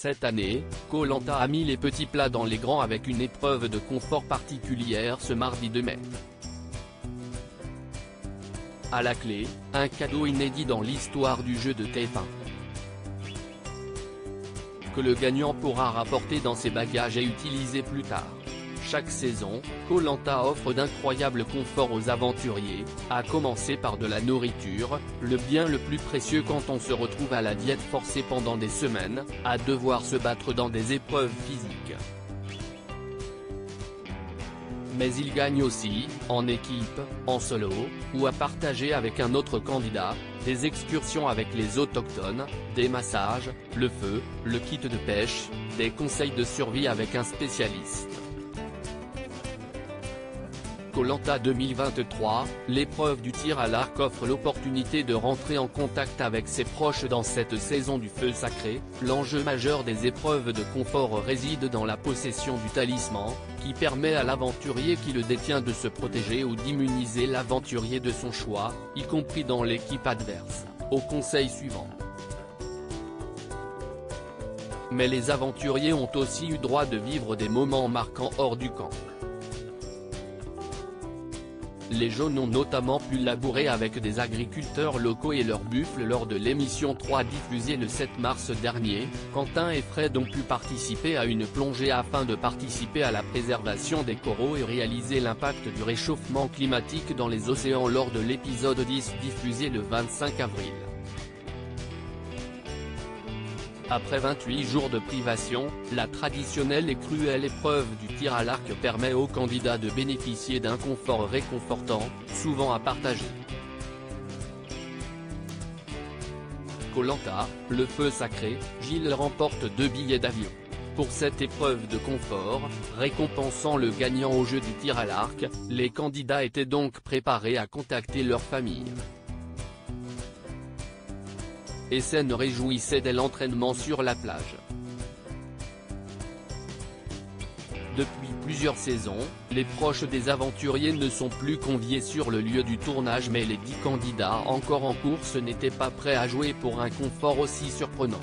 Cette année, Koh-Lanta a mis les petits plats dans les grands avec une épreuve de confort particulière ce mardi 2 mai. À la clé, un cadeau inédit dans l'histoire du jeu de TF1. Que le gagnant pourra rapporter dans ses bagages et utiliser plus tard. Chaque saison, Koh-Lanta offre d'incroyables conforts aux aventuriers, à commencer par de la nourriture, le bien le plus précieux quand on se retrouve à la diète forcée pendant des semaines, à devoir se battre dans des épreuves physiques. Mais il gagne aussi, en équipe, en solo, ou à partager avec un autre candidat, des excursions avec les autochtones, des massages, le feu, le kit de pêche, des conseils de survie avec un spécialiste. Koh-Lanta 2023, l'épreuve du tir à l'arc offre l'opportunité de rentrer en contact avec ses proches dans cette saison du feu sacré, l'enjeu majeur des épreuves de confort réside dans la possession du talisman, qui permet à l'aventurier qui le détient de se protéger ou d'immuniser l'aventurier de son choix, y compris dans l'équipe adverse, au conseil suivant. Mais les aventuriers ont aussi eu droit de vivre des moments marquants hors du camp. Les jaunes ont notamment pu labourer avec des agriculteurs locaux et leurs buffles lors de l'émission 3 diffusée le 7 mars dernier, Quentin et Fred ont pu participer à une plongée afin de participer à la préservation des coraux et réaliser l'impact du réchauffement climatique dans les océans lors de l'épisode 10 diffusé le 25 avril. Après 28 jours de privation, la traditionnelle et cruelle épreuve du tir à l'arc permet aux candidats de bénéficier d'un confort réconfortant, souvent à partager. Koh-Lanta, le feu sacré, Gilles remporte deux billets d'avion. Pour cette épreuve de confort, récompensant le gagnant au jeu du tir à l'arc, les candidats étaient donc préparés à contacter leur famille. Essen réjouissait dès l'entraînement sur la plage. Depuis plusieurs saisons, les proches des aventuriers ne sont plus conviés sur le lieu du tournage mais les dix candidats encore en course n'étaient pas prêts à jouer pour un confort aussi surprenant.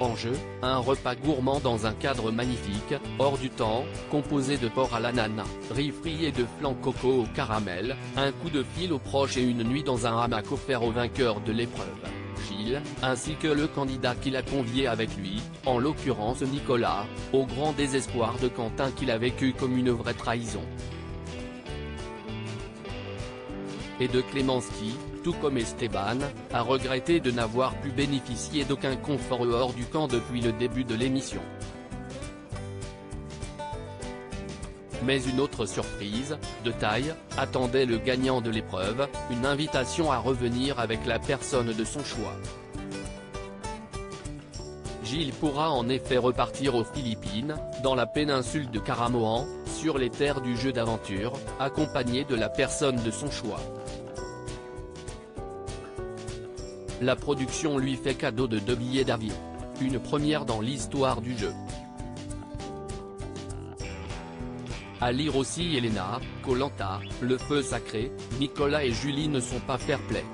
En jeu, un repas gourmand dans un cadre magnifique, hors du temps, composé de porc à l'ananas, riz frit et de flan coco au caramel, un coup de fil aux proches et une nuit dans un hamac offert au vainqueur de l'épreuve, Gilles, ainsi que le candidat qui l'a convié avec lui, en l'occurrence Nicolas, au grand désespoir de Quentin qu'il a vécu comme une vraie trahison. Et de Clémence qui, tout comme Esteban, a regretté de n'avoir pu bénéficier d'aucun confort hors du camp depuis le début de l'émission. Mais une autre surprise, de taille, attendait le gagnant de l'épreuve, une invitation à revenir avec la personne de son choix. Gilles pourra en effet repartir aux Philippines, dans la péninsule de Caramoan, sur les terres du jeu d'aventure, accompagné de la personne de son choix. La production lui fait cadeau de deux billets d'avion. Une première dans l'histoire du jeu. À lire aussi Elena, Colanta, Le Feu Sacré, Nicolas et Julie ne sont pas fair-play.